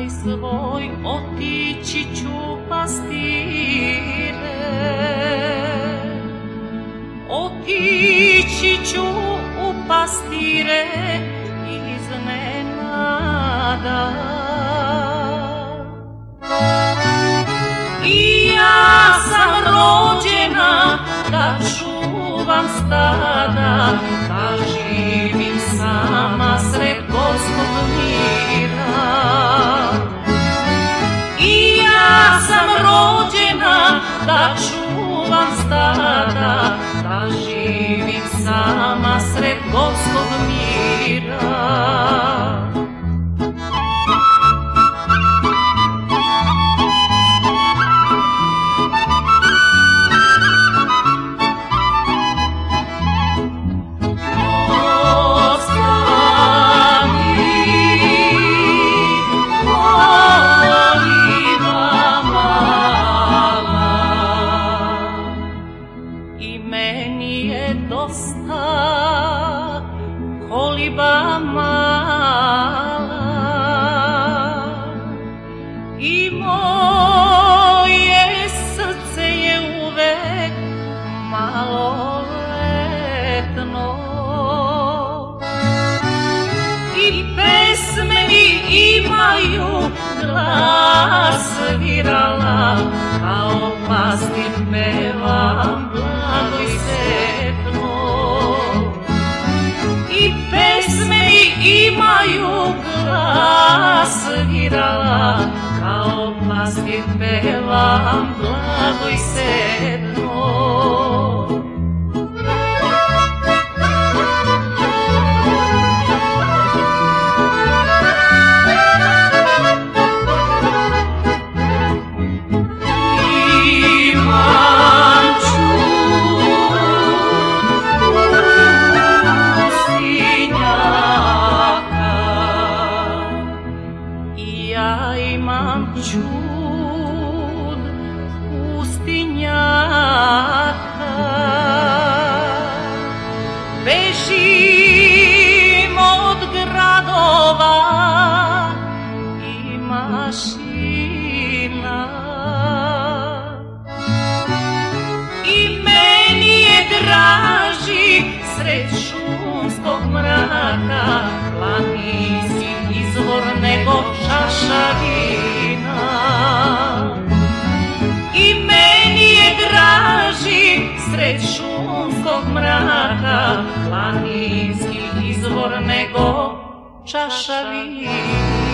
kraj svoj otići ću pastire. Otići ću u pastire iznenada. I ja sam rođena da čuvam stada, da živim sama sred gospodu mira. Čuvam stada, da živim sama sred gospod mira. Dosta koliba mala. I moje srce je uvek maloletno I pesme mi imaju glas virala Kao pastir pevam. blago virala Kao pastir pevam blago i setno imam čud pustinjaka Bežim od gradova i mašina I meni je draži sred šumskog mraka Planinski Planinski izvor nego čaša vina